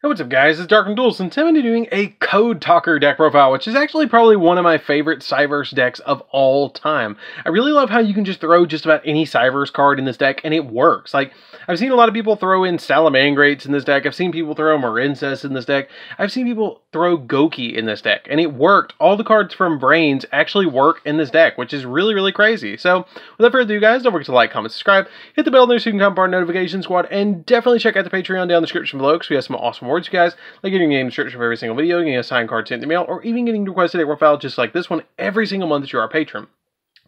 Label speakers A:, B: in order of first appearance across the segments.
A: Hey, what's up guys, it's Dark Armed Duelist, and today I'm doing a Code Talker deck profile, which is actually probably one of my favorite Cyverse decks of all time. I really love how you can just throw just about any Cyverse card in this deck, and it works. Like, I've seen a lot of people throw in Salamangreats in this deck, I've seen people throw Marincess in this deck, I've seen people throw Gouki in this deck, and it worked. All the cards from VRAINS actually work in this deck, which is really, really crazy. So, without further ado guys, don't forget to like, comment, subscribe, hit the bell there so you can come part of notification squad, and definitely check out the Patreon down in the description below, because we have some awesome you guys, like getting a game description for every single video, getting a signed card sent in the mail, or even getting requested a profile just like this one every single month that you're our patron.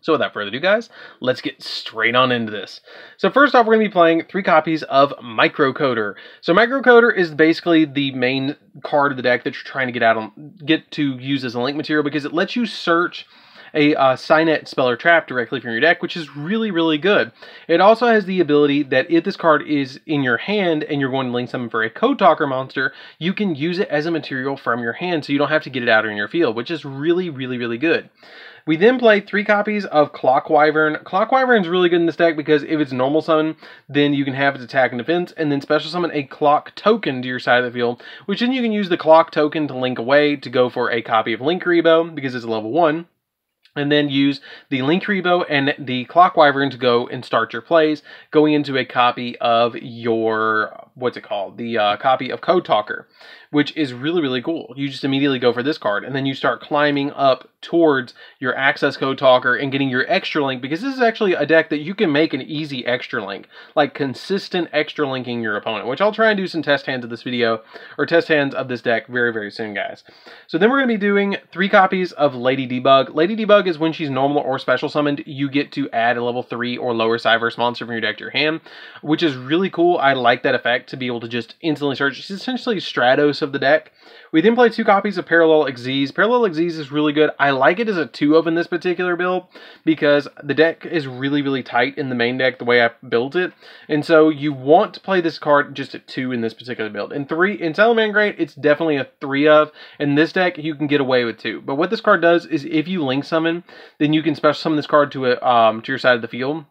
A: So without further ado, guys, let's get straight on into this. So first off, we're going to be playing three copies of Microcoder. So Microcoder is basically the main card of the deck that you're trying to get out on, get to use as a link material because it lets you search a uh, Cynet Speller Trap directly from your deck, which is really, really good. It also has the ability that if this card is in your hand and you're going to link something for a Code Talker monster, you can use it as a material from your hand so you don't have to get it out in your field, which is really, really, really good. We then play three copies of Clock Wyvern. Clock Wyvern is really good in this deck because if it's normal summon, then you can have its attack and defense, and then special summon a Clock token to your side of the field, which then you can use the Clock token to link away to go for a copy of Linkuriboh because it's level 1 and then use the Link Rebo and the Clock Wyvern to go and start your plays, going into a copy of your, what's it called? The uh, copy of Code Talker, which is really, really cool. You just immediately go for this card, and then you start climbing up towards your Access Code Talker and getting your extra link, because this is actually a deck that you can make an easy extra link, like consistent extra linking your opponent, which I'll try and do some test hands of this video, or test hands of this deck very, very soon, guys. So then we're going to be doing three copies of Lady Debug. Lady Debug is when she's normal or special summoned, you get to add a level 3 or lower Cyverse monster from your deck to your hand, which is really cool. I like that effect to be able to just instantly search. She's essentially Stratos of the deck. We then play two copies of Parallel eXceed. Parallel eXceed is really good. I like it as a 2 of in this particular build because the deck is really, really tight in the main deck the way I built it. And so you want to play this card just at 2 in this particular build. In 3, in Salamangreat, it's definitely a 3 of. In this deck, you can get away with 2. But what this card does is if you link summon, then you can special summon this card to a um, to your side of the field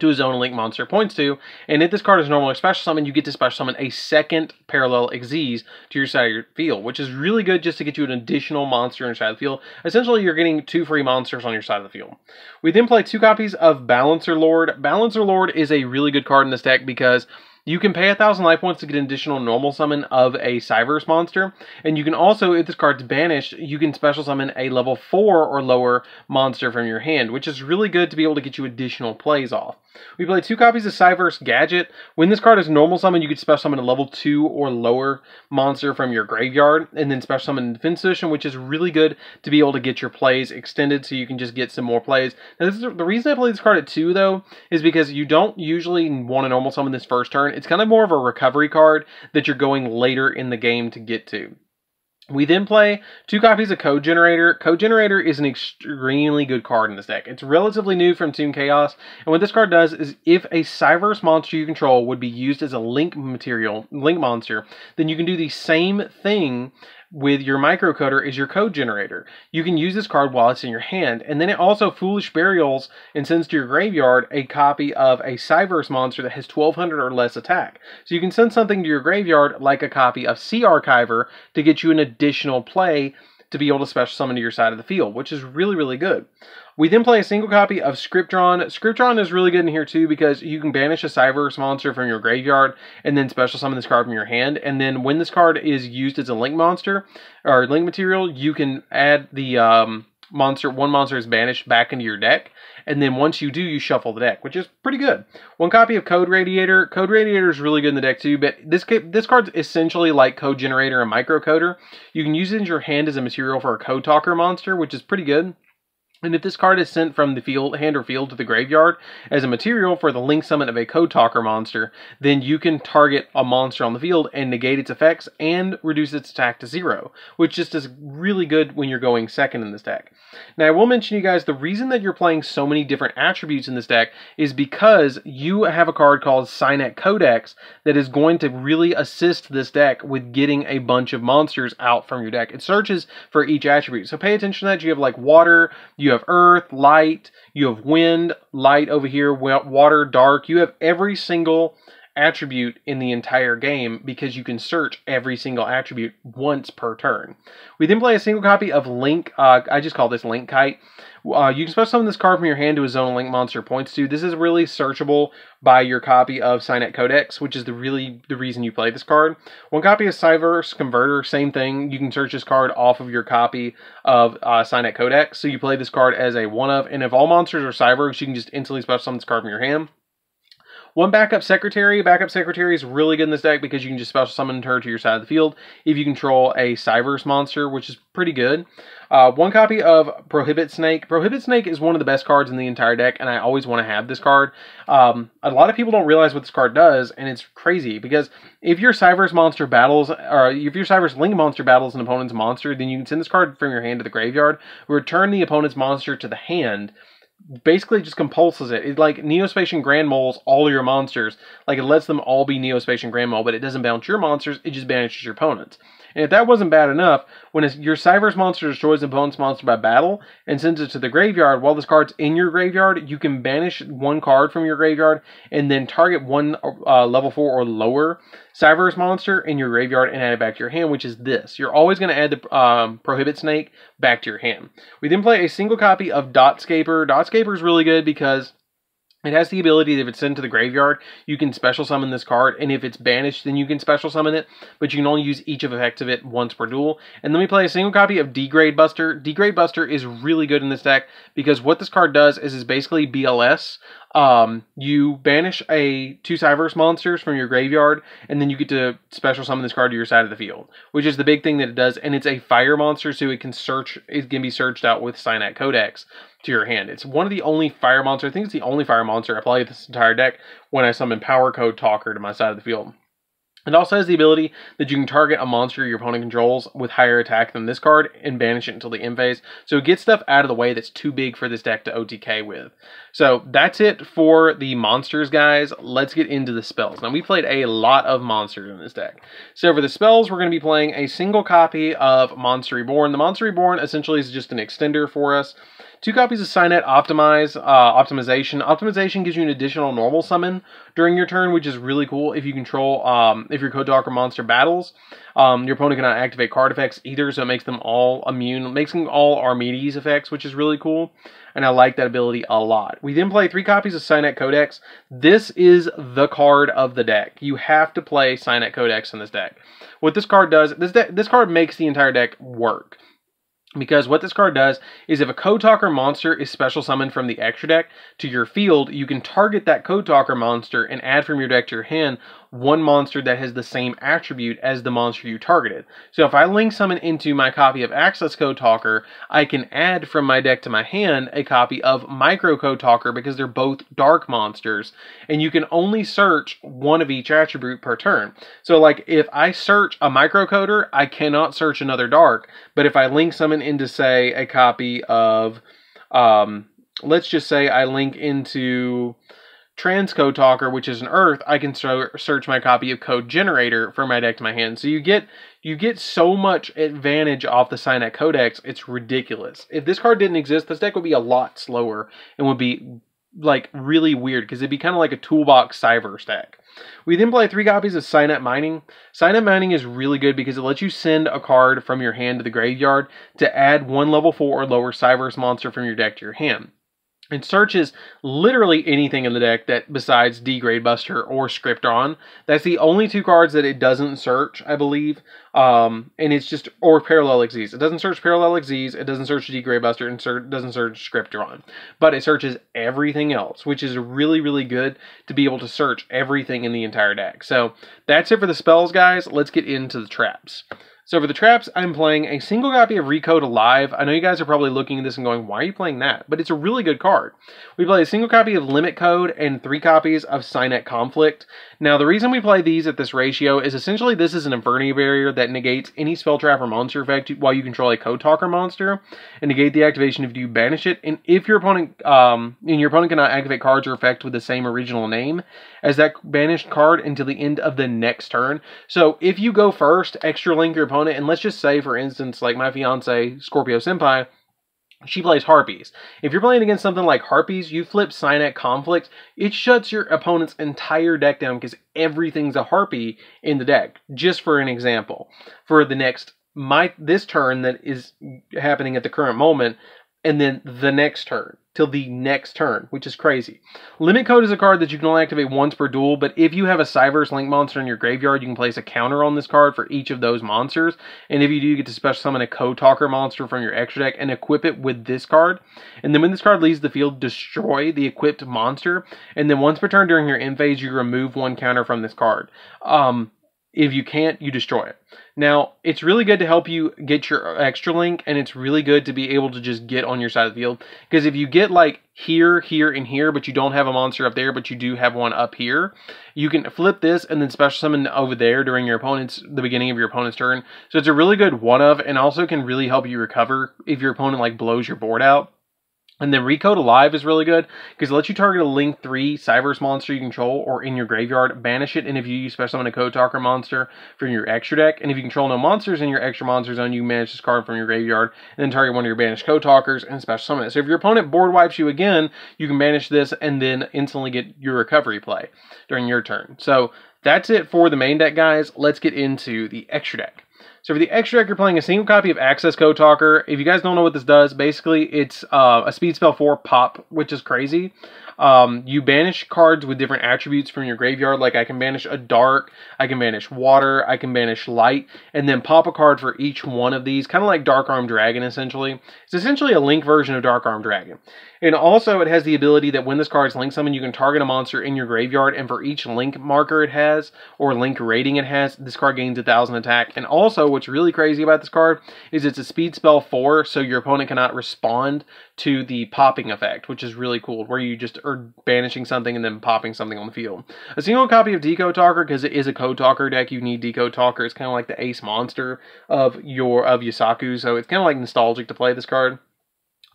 A: to a zone link monster points to, and if this card is normally special summon, you get to special summon a second parallel eXceed to your side of your field, which is really good just to get you an additional monster on your side of the field. Essentially, you're getting two free monsters on your side of the field. We then play two copies of Balancer Lord. Balancer Lord is a really good card in this deck because you can pay a thousand life points to get an additional normal summon of a Cyverse monster, and you can also, if this card's banished, you can special summon a level 4 or lower monster from your hand, which is really good to be able to get you additional plays off. We play two copies of Cyverse Gadget. When this card is normal summon, you can special summon a level 2 or lower monster from your graveyard, and then special summon in Defense Edition, which is really good to be able to get your plays extended so you can just get some more plays. Now, this is, the reason I play this card at 2, though, is because you don't usually want to normal summon this first turn. It's kind of more of a recovery card that you're going later in the game to get to. We then play two copies of Code Generator. Code Generator is an extremely good card in this deck. It's relatively new from Toon Chaos, and what this card does is if a Cyverse monster you control would be used as a link material, link monster, then you can do the same thing with your microcoder is your code generator. You can use this card while it's in your hand, and then it also Foolish Burials and sends to your graveyard a copy of a Cyverse monster that has 1200 or less attack. So you can send something to your graveyard like a copy of Sea Archiver to get you an additional play to be able to special summon to your side of the field, which is really, really good. We then play a single copy of Scriptron. Scriptron is really good in here too because you can banish a Cyverse monster from your graveyard and then special summon this card from your hand. And then when this card is used as a link monster or link material, you can add the um, monster, one monster is banished back into your deck. And then once you do, you shuffle the deck, which is pretty good. One copy of Code Radiator. Code Radiator is really good in the deck too, but this this card's essentially like Code Generator and Microcoder. You can use it in your hand as a material for a Code Talker monster, which is pretty good. And if this card is sent from the field, hand or field to the graveyard as a material for the link summon of a Code Talker monster, then you can target a monster on the field and negate its effects and reduce its attack to zero, which just is really good when you're going second in this deck. Now, I will mention you guys the reason that you're playing so many different attributes in this deck is because you have a card called Cynet Codex that is going to really assist this deck with getting a bunch of monsters out from your deck. It searches for each attribute. So pay attention to that. You have like water, you have earth, light, you have wind, light over here, water, dark. You have every single attribute in the entire game because you can search every single attribute once per turn. We then play a single copy of Link. Uh, I just call this Link Kite. Uh, you can special summon this card from your hand to a zone link monster points to. This is really searchable by your copy of Cynet Codex, which is the really the reason you play this card. One copy of Cyverse Converter, same thing. You can search this card off of your copy of uh, Cynet Codex. So you play this card as a one of, and if all monsters are Cyverse, you can just instantly special summon this card from your hand. One backup secretary. Backup secretary is really good in this deck because you can just special summon her to your side of the field if you control a Cyverse monster, which is pretty good. Uh, one copy of Prohibit Snake. Prohibit Snake is one of the best cards in the entire deck, and I always want to have this card. Um, a lot of people don't realize what this card does, and it's crazy because if your Cyverse monster battles, or if your Cyverse Link monster battles an opponent's monster, then you can send this card from your hand to the graveyard, return the opponent's monster to the hand, basically just compulses it. It like Neo-Spacian Grand Moles all your monsters. Like it lets them all be Neo-Spacian Grand Mole, but it doesn't bounce your monsters, it just banishes your opponents. And if that wasn't bad enough, when your Cyverse monster destroys an opponent's monster by battle and sends it to the graveyard, while this card's in your graveyard, you can banish one card from your graveyard and then target one uh, level 4 or lower Cyverse monster in your graveyard and add it back to your hand, which is this. You're always going to add the um, Prohibit Snake back to your hand. We then play a single copy of Dotscaper. Dotscaper is really good because it has the ability that if it's sent to the graveyard, you can special summon this card, and if it's banished, then you can special summon it, but you can only use each of effects of it once per duel. And then we play a single copy of Degrade Buster. Degrade Buster is really good in this deck because what this card does is is basically BLS. Um, you banish a two Cyverse monsters from your graveyard, and then you get to special summon this card to your side of the field, which is the big thing that it does. And it's a fire monster, so it can search. It can be searched out with Cynet Codex to your hand. It's one of the only fire monsters. I think it's the only fire monster I play this entire deck when I summon Power Code Talker to my side of the field. It also has the ability that you can target a monster your opponent controls with higher attack than this card and banish it until the end phase. So get stuff out of the way that's too big for this deck to OTK with. So that's it for the monsters, guys. Let's get into the spells. Now, we played a lot of monsters in this deck. So for the spells, we're going to be playing a single copy of Monster Reborn. The Monster Reborn essentially is just an extender for us. Two copies of Cynet Optimize, uh, Optimization. Optimization gives you an additional normal summon during your turn, which is really cool if you control, um, if your Code Talker monster battles. Um, your opponent cannot activate card effects either, so it makes them all immune, makes them all Archimedes effects, which is really cool. And I like that ability a lot. We then play three copies of Cynet Codex. This is the card of the deck. You have to play Cynet Codex in this deck. What this card does, this, this card makes the entire deck work. Because what this card does is if a Code Talker monster is special summoned from the extra deck to your field, you can target that Code Talker monster and add from your deck to your hand one monster that has the same attribute as the monster you targeted. So if I link summon into my copy of Access Code Talker, I can add from my deck to my hand a copy of Micro Code Talker because they're both dark monsters, and you can only search one of each attribute per turn. So like if I search a microcoder, I cannot search another dark, but if I link summon into say a copy of um, let's just say I link into Transcode Talker, which is an Earth, I can search my copy of Code Generator for my deck to my hand. So you get you get so much advantage off the Cynet Codex, it's ridiculous. If this card didn't exist, this deck would be a lot slower and would be like really weird because it'd be kind of like a toolbox Cyverse deck. We then play three copies of Cynet Mining. Cynet Mining is really good because it lets you send a card from your hand to the graveyard to add one level 4 or lower Cyverse monster from your deck to your hand. It searches literally anything in the deck that besides Degrade Buster or Scriptron. That's the only two cards that it doesn't search, I believe. Um, and it's just or Parallel eXceed. It doesn't search Parallel eXceed. It doesn't search Degrade Buster and ser- doesn't search Scriptron. But it searches everything else, which is really really good to be able to search everything in the entire deck. So that's it for the spells, guys. Let's get into the traps. So for the traps, I'm playing a single copy of Recode Alive. I know you guys are probably looking at this and going, why are you playing that? But it's a really good card. We play a single copy of Limit Code and three copies of Cynet Conflict. Now, the reason we play these at this ratio is essentially this is an Inferno Barrier that negates any spell trap or monster effect while you control a Code Talker monster, and negate the activation if you banish it. And if your opponent, um, and your opponent cannot activate cards or effect with the same original name as that banished card until the end of the next turn. So if you go first, extra link your opponent, and let's just say, for instance, like my fiance Scorpio Senpai she plays Harpies. If you're playing against something like Harpies, you flip Cynet Conflict, it shuts your opponent's entire deck down because everything's a Harpy in the deck. Just for an example, for the next my this turn that is happening at the current moment, and then the next turn till the next turn, which is crazy. Limit Code is a card that you can only activate once per duel, but if you have a Cyverse Link monster in your graveyard, you can place a counter on this card for each of those monsters. And if you do, you get to special summon a Code Talker monster from your extra deck and equip it with this card. And then when this card leaves the field, destroy the equipped monster. And then once per turn during your end phase, you remove one counter from this card. Um, if you can't, you destroy it. Now, it's really good to help you get your extra link, and it's really good to be able to just get on your side of the field. Because if you get like here, here, and here, but you don't have a monster up there, but you do have one up here, you can flip this and then special summon over there during your opponent's the beginning of your opponent's turn. So it's a really good one of, and also can really help you recover if your opponent like blows your board out. And then Recode Alive is really good because it lets you target a Link 3 Cyverse monster you control or in your graveyard, banish it, and if you use special summon a Code Talker monster from your extra deck, and if you control no monsters in your extra monster zone, you manage this card from your graveyard and then target one of your banished Code Talkers and special summon it. So if your opponent board wipes you again, you can banish this and then instantly get your recovery play during your turn. So that's it for the main deck, guys. Let's get into the extra deck. So for the extra deck, you're playing a single copy of Access Code Talker. If you guys don't know what this does, basically it's uh, a speed spell for pop, which is crazy. Um, you banish cards with different attributes from your graveyard. Like I can banish a dark, I can banish water, I can banish light, and then pop a card for each one of these, kind of like Dark Armed Dragon essentially. It's essentially a link version of Dark Armed Dragon. And also it has the ability that when this card is link summon, you can target a monster in your graveyard, and for each link marker it has, or link rating it has, this card gains a thousand attack. And also what's really crazy about this card is it's a speed spell 4, so your opponent cannot respond to the popping effect, which is really cool, where you just are banishing something and then popping something on the field. A single copy of Decode Talker, because it is a Code Talker deck, you need Decode Talker. It's kind of like the ace monster of your of Yusaku, so it's kind of like nostalgic to play this card.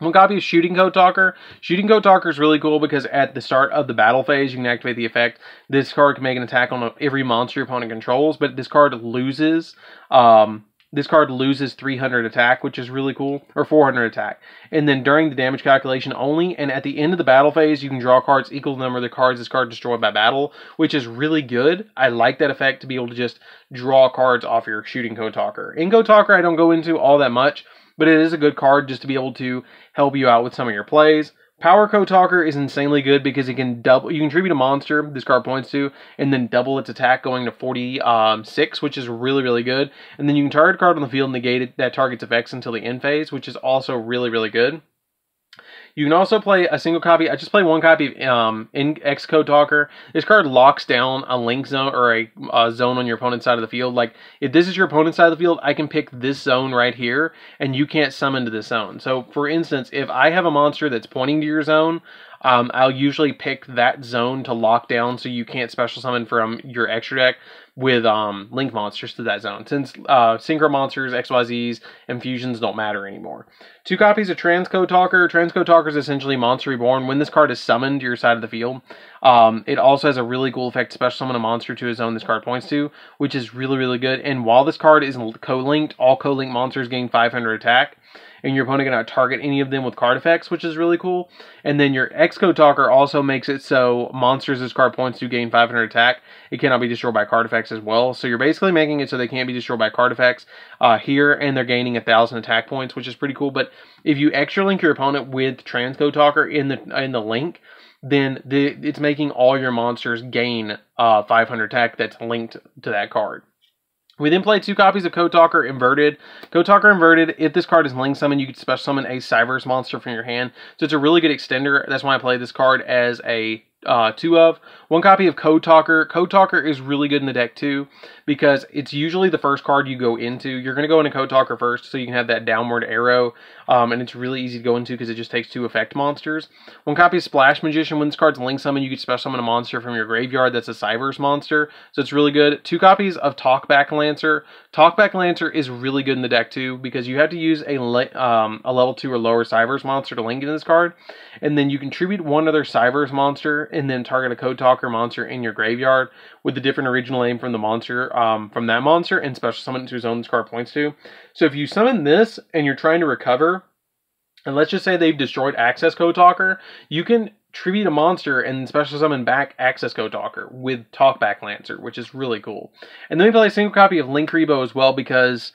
A: One copy of Shooting Code Talker. Shooting Code Talker is really cool because at the start of the battle phase, you can activate the effect. This card can make an attack on every monster your opponent controls, but this card loses um, this card loses 300 attack, which is really cool, or 400 attack. And then during the damage calculation only, and at the end of the battle phase, you can draw cards equal to the number of the cards this card destroyed by battle, which is really good. I like that effect to be able to just draw cards off your shooting code talker. Encode Talker, I don't go into all that much, but it is a good card just to be able to help you out with some of your plays. Power Code Talker is insanely good because it can double. You can tribute a monster this card points to, and then double its attack going to 46, um, which is really really good. And then you can target a card on the field and negate it, that target's effects until the end phase, which is also really really good. You can also play a single copy. I just play one copy of um, in Excode Talker. This card locks down a link zone or a, a zone on your opponent's side of the field. Like if this is your opponent's side of the field, I can pick this zone right here, and you can't summon to this zone. So for instance, if I have a monster that's pointing to your zone, um, I'll usually pick that zone to lock down so you can't special summon from your extra deck with um, link monsters to that zone. Since uh, synchro monsters, XYZs, and fusions don't matter anymore. Two copies of Transcode Talker. Transcode Talker is essentially Monster Reborn. When this card is summoned to your side of the field, um, it also has a really cool effect, special summon a monster to a zone this card points to, which is really, really good. And while this card is co-linked, all co-linked monsters gain 500 attack and your opponent cannot target any of them with card effects, which is really cool. And then your Excode Talker also makes it so monsters this card points do gain 500 attack. It cannot be destroyed by card effects as well. So you're basically making it so they can't be destroyed by card effects uh, here, and they're gaining a thousand attack points, which is pretty cool. But if you extra link your opponent with Transcode Talker in the in the link, then the, it's making all your monsters gain uh, 500 attack that's linked to that card. We then play two copies of Code Talker Inverted. Code Talker Inverted, if this card is Link Summon, you can special summon a Cyverse monster from your hand. So it's a really good extender. That's why I play this card as a uh, two of. One copy of Code Talker. Code Talker is really good in the deck too because it's usually the first card you go into. You're going to go into Code Talker first so you can have that downward arrow um, and it's really easy to go into because it just takes two effect monsters. One copy of Splash Magician. When this card's Link Summon, you can special summon a monster from your graveyard that's a Cyverse monster. So it's really good. Two copies of Talkback Lancer. Talkback Lancer is really good in the deck too because you have to use a, um, a level 2 or lower Cyverse monster to link in this card. And then you contribute one other Cyverse monster and then target a Code Talker monster in your graveyard with the different original name from the monster, um, from that monster, and special summon to his own card points to. So if you summon this and you're trying to recover, and let's just say they've destroyed Access Code Talker, you can tribute a monster and special summon back Access Code Talker with Talkback Lancer, which is really cool. And then we play a single copy of Link Rebo as well because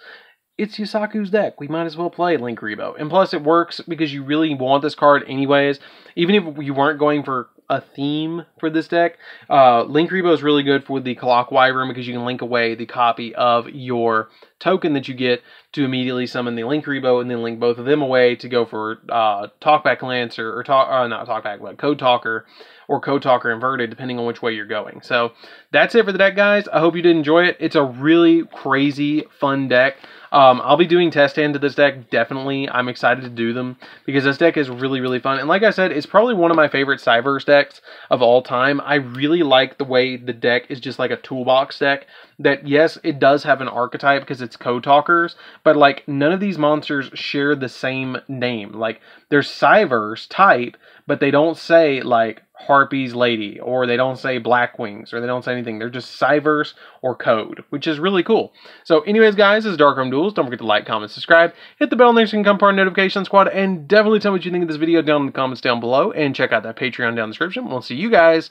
A: it's Yusaku's deck. We might as well play Link Rebo. And plus, it works because you really want this card anyways. Even if you weren't going for a theme for this deck, uh, Rebo is really good for the Clock Wyvern because you can link away the copy of your token that you get to immediately summon the Link Rebo and then link both of them away to go for uh, Talkback Lancer or talk, uh, not Talkback, but Code Talker or Code Talker inverted, depending on which way you're going. So that's it for the deck, guys. I hope you did enjoy it. It's a really crazy, fun deck. Um, I'll be doing test hand to this deck, definitely. I'm excited to do them because this deck is really, really fun. And like I said, it's probably one of my favorite Cyverse decks of all time. I really like the way the deck is just like a toolbox deck that, yes, it does have an archetype because it's Code Talkers, but like none of these monsters share the same name. Like they're Cyverse type, but they don't say like Harpy's Lady, or they don't say Black Wings, or they don't say anything. They're just Cyverse or Code, which is really cool. So, anyways, guys, this is Dark Armed Duelist. Don't forget to like, comment, subscribe, hit the bell next to become part of notification squad, and definitely tell me what you think of this video down in the comments down below, and check out that Patreon down in the description. We'll see you guys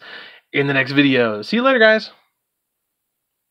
A: in the next video. See you later, guys.